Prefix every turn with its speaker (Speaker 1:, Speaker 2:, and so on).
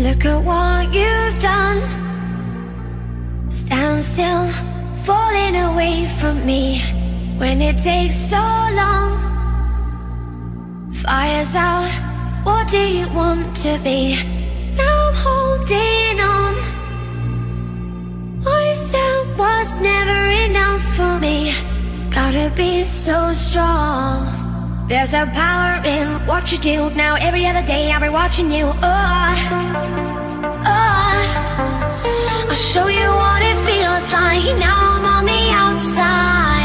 Speaker 1: Look at what you've done. Stand still, falling away from me when it takes so long. Fire's out, what do you want to be? Now I'm holding on. What said was never enough for me. Gotta be so strong. There's a power in what you do. Now every other day I'll be watching you. Oh. I'll show you what it feels like. Now I'm on the outside.